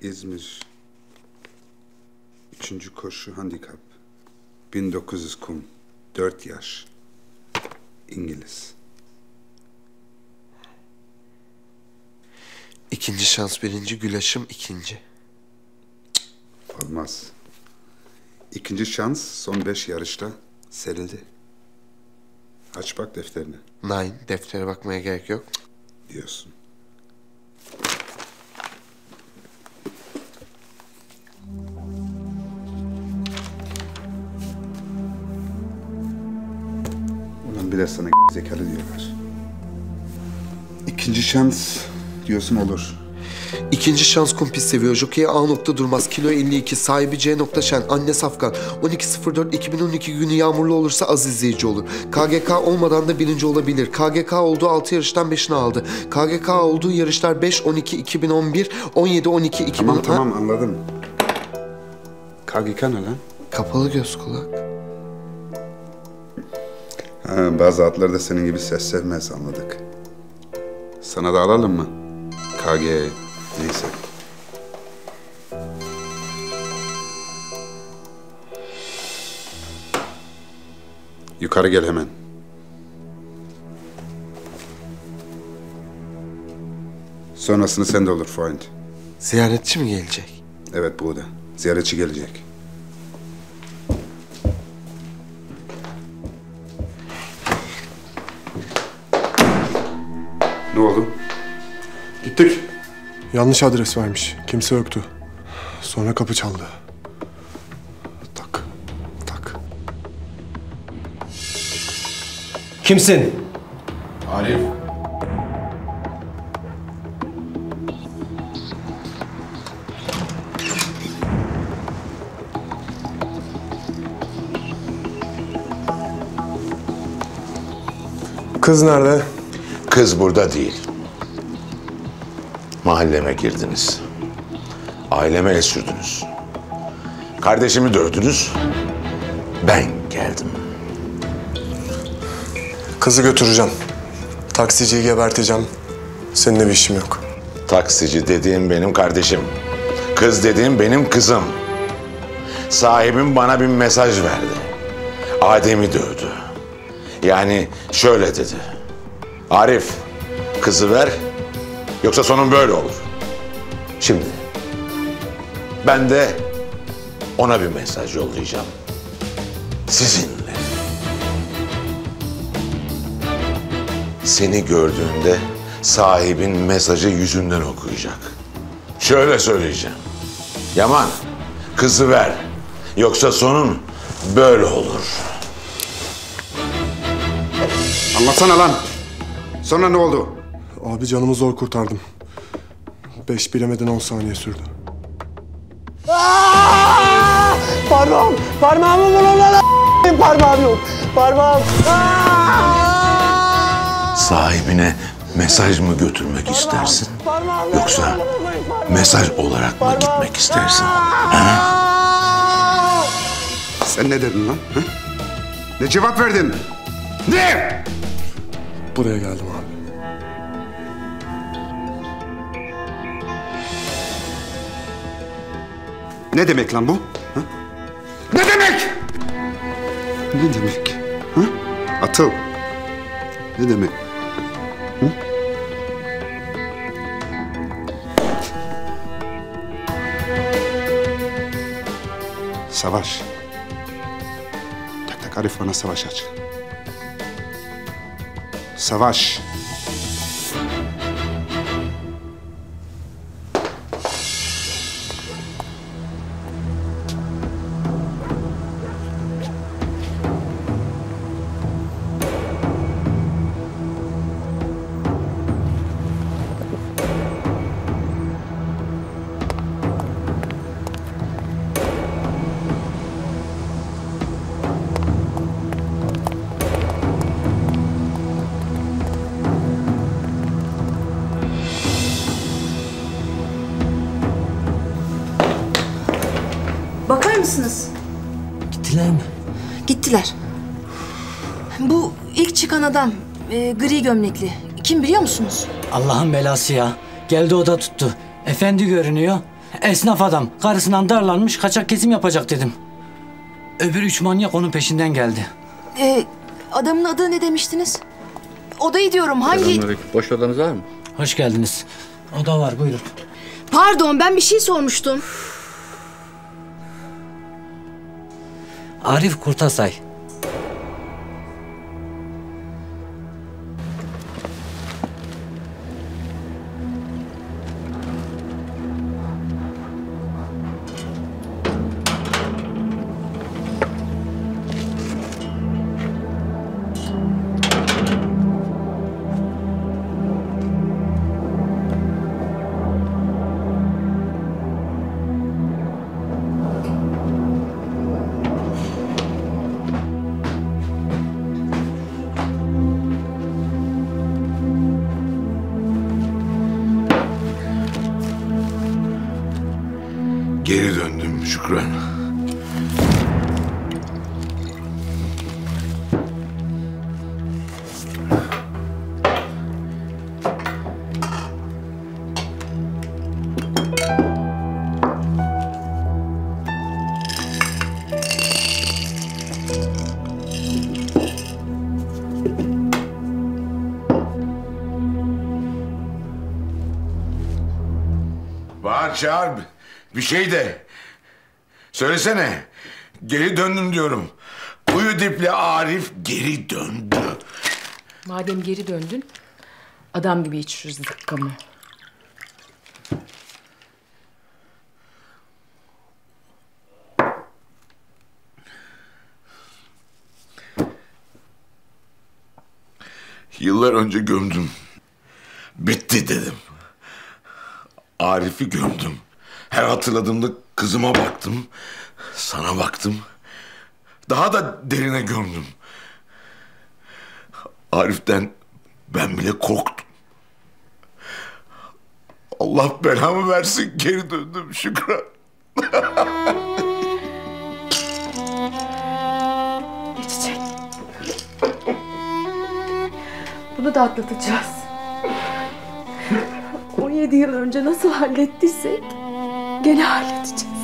İzmir. Üçüncü koşu handikap. 1900 kum. 4 yaş. İngiliz. İkinci şans birinci, gülaşım ikinci. Olmaz. İkinci şans son beş yarışta serildi. Aç bak defterine Nine, deftere bakmaya gerek yok. diyorsun. Bir de sana zekalı diyorlar. İkinci şans diyorsun olur. İkinci şans kumpis seviyor. Jockey A nokta durmaz. Kilo 52. Sahibi C nokta şen. Anne Safkan. 12.04.2012 günü yağmurlu olursa az izleyici olur. KGK olmadan da birinci olabilir. KGK olduğu 6 yarıştan 5'ini aldı. KGK olduğu yarışlar 5, 12, 2011, 17, 12, 2000... Tamam tamam anladım. KGK ne lan? Kapalı göz kulak. Ha, bazı atlar da senin gibi ses sevmez anladık. Sana da alalım mı? KG neyse. Yukarı gel hemen. Sonrasını sen de olur Freund. Ziyaretçi mi gelecek? Evet burada. Ziyaretçi gelecek. Ne oldu? Gittik. Yanlış adres vermiş. Kimse yoktu. Sonra kapı çaldı. Tak, tak. Kimsin? Arif. Kız nerede? Kız burada değil. Mahalleme girdiniz. Aileme el sürdünüz. Kardeşimi dövdünüz. Ben geldim. Kızı götüreceğim. Taksiciyi geberteceğim. Seninle bir işim yok. Taksici dediğim benim kardeşim. Kız dediğim benim kızım. Sahibim bana bir mesaj verdi. Adem'i dövdü. Yani şöyle dedi. Arif, kızı ver yoksa sonun böyle olur. Şimdi ben de ona bir mesaj yollayacağım. Sizinle. Seni gördüğünde sahibin mesajı yüzünden okuyacak. Şöyle söyleyeceğim. Yaman, kızı ver. Yoksa sonun böyle olur. Anlatsana lan. Sonra ne oldu? Abi canımı zor kurtardım. Beş bilemeden on saniye sürdü. Parmağım, parmağımı bulun lan Parmağım yok, parmağım. Sahibine mesaj mı götürmek istersin? Yoksa mesaj olarak mı gitmek istersin? Sen ne dedin lan? Ha? Ne cevap verdin? Ne? Buraya geldim Ne demek lan bu? Ha? Ne demek? Ne demek? Ha? Atıl. Ne demek? Hı? Savaş. Tak tak Arif bana savaş aç. Savaş. Mısınız? Gittiler mi? Gittiler. Bu ilk çıkan adam e, gri gömlekli. Kim biliyor musunuz? Allah'ın belası ya. Geldi o da tuttu. Efendi görünüyor. Esnaf adam. Karısından darlanmış kaçak kesim yapacak dedim. Öbür üç manyak onun peşinden geldi. Ee, adamın adı ne demiştiniz? Odayı diyorum hangi... Boş odanız var mı? Hoş geldiniz. O da var buyurun. Pardon ben bir şey sormuştum. Arif Kurtasay. Geri döndüm Şükran. Bağır çağır bir şey de. Söylesene. Geri döndüm diyorum. Kuyu dipli Arif geri döndü. Madem geri döndün, adam gibi iç şu zıkkamı. Yıllar önce gömdüm. Bitti dedim. Arif'i gömdüm. Her hatırladığımda kızıma baktım. Sana baktım. Daha da derine gömdüm. Arif'ten ben bile korktum. Allah belamı versin geri döndüm Şükran. Geçecek. Bunu da atlatacağız. 17 yıl önce nasıl hallettiysek Gene halledeceğiz.